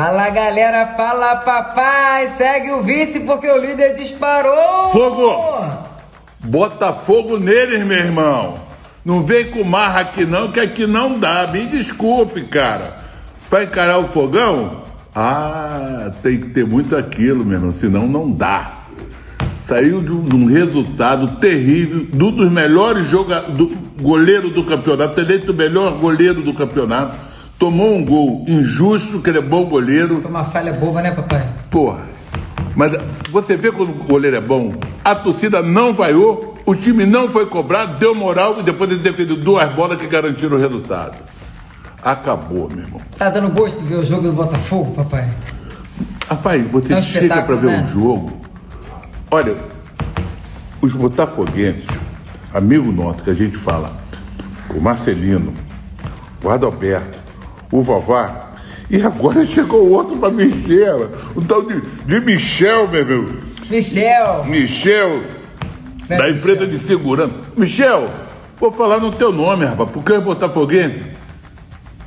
Fala galera, fala papai, segue o vice porque o líder disparou. Fogo! Bota fogo neles, meu irmão. Não vem com marra aqui não, que aqui não dá. Me desculpe, cara. Pra encarar o fogão? Ah, tem que ter muito aquilo, meu irmão, senão não dá. Saiu de um, resultado terrível, um dos melhores jogadores, do goleiro do campeonato, eleito o melhor goleiro do campeonato. Tomou um gol injusto, que ele é bom goleiro. Foi uma falha boba, né, papai? Porra. Mas você vê quando o goleiro é bom, a torcida não vaiou, o time não foi cobrado, deu moral e depois ele defendeu duas bolas que garantiram o resultado. Acabou, meu irmão. Tá dando gosto ver o jogo do Botafogo, papai? Rapaz, você É chega para ver né? um jogo. Olha, os botafoguenses, amigo nosso que a gente fala, o Marcelino, o Adalberto, o Vová, e agora chegou outro para Michel, o tal de, de Michel, meu irmão. Michel. Michel, Grande da empresa Michel. de segurança. Michel, vou falar no teu nome, rapaz, porque os botafoguenses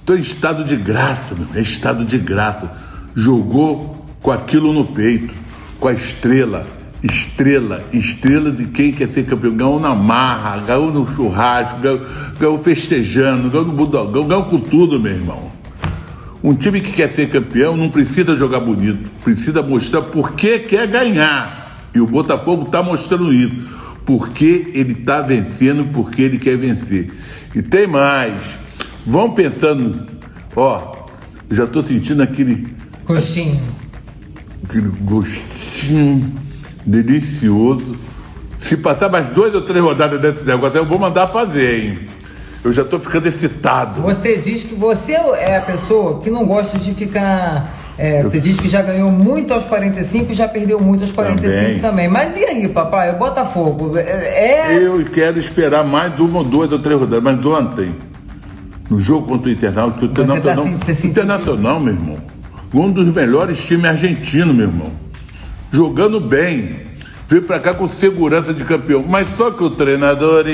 Estou em estado de graça, meu. É estado de graça. Jogou com aquilo no peito, com a estrela. Estrela, estrela de quem quer ser campeão. Ganhou na marra, ganhou no churrasco, ganhou, ganhou festejando, ganhou no budogão, ganhou com tudo, meu irmão. Um time que quer ser campeão não precisa jogar bonito, precisa mostrar por que quer ganhar. E o Botafogo está mostrando isso. Porque ele está vencendo, porque ele quer vencer. E tem mais. Vão pensando, ó, já estou sentindo aquele, Coxinha. aquele gostinho delicioso. Se passar mais duas ou três rodadas desse negócio, eu vou mandar fazer, hein? Eu já estou ficando excitado. Você diz que você é a pessoa que não gosta de ficar. é, você diz que já ganhou muito aos 45 e já perdeu muito aos 45 também. Também. Mas e aí, papai? O Botafogo é. é- Eu quero esperar mais uma, ou duas ou três rodadas. Mas ontem, no jogo contra o Internacional, que o Internacional, tá Internacional, meu irmão, um dos melhores times argentinos, meu irmão, jogando bem, veio pra cá com segurança de campeão. Mas só que o treinador,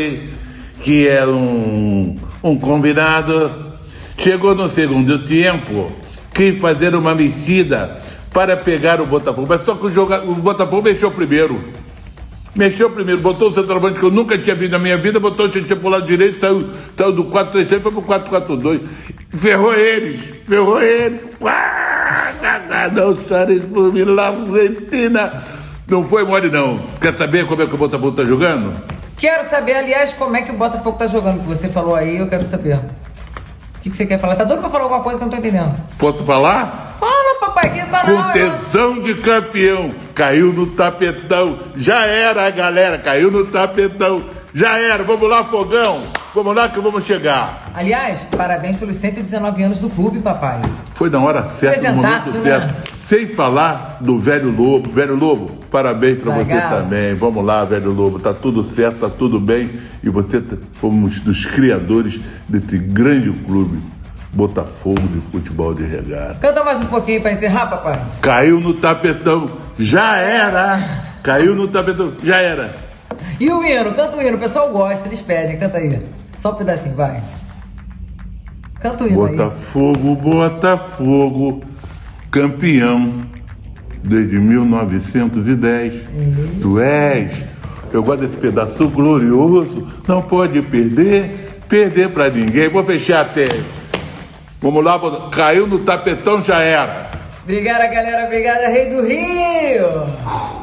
que é um, um combinado, chegou no segundo tempo, quis fazer uma mexida para pegar o Botafogo. Mas só que o, joga, o Botafogo mexeu primeiro. Mexeu primeiro, botou o centroavante que eu nunca tinha visto na minha vida, botou o Tietchan pro lado direito, saiu, saiu do 4-3-3 e foi pro 4-4-2. Ferrou eles, ferrou eles. Ah, não chores por mim Argentina. Não foi mole não. Quer saber como é que o Botafogo tá jogando? Quero saber, aliás, como é que o Botafogo tá jogando, que você falou aí, eu quero saber. O que, que você quer falar? Tá doido pra falar alguma coisa que eu não tô entendendo? Posso falar? Fala, papai, aqui no canal. Com tesão de campeão, caiu no tapetão. Já era, galera, caiu no tapetão. Já era, vamos lá, fogão. Vamos lá que vamos chegar. Aliás, parabéns pelos 119 anos do clube, papai. Foi na hora certa, no momento certo. Sem falar do velho Lobo. Velho Lobo, parabéns pra você também. Vamos lá, velho Lobo. Tá tudo certo, tá tudo bem. E você t- fomos dos criadores desse grande clube, Botafogo de futebol de regata. Canta mais um pouquinho pra encerrar, papai. Caiu no tapetão, já era. Caiu no tapetão, já era. E o hino, canta o hino, o pessoal gosta, eles pedem, canta aí. Só um pedacinho, vai. Canta o hino aí. Botafogo, Botafogo, campeão desde 1910. Tu és. Eu gosto desse pedaço glorioso. Não pode perder, perder pra ninguém. Vou fechar até. Vamos lá, caiu no tapetão, já era. Obrigada, galera. Obrigada, Rei do Rio.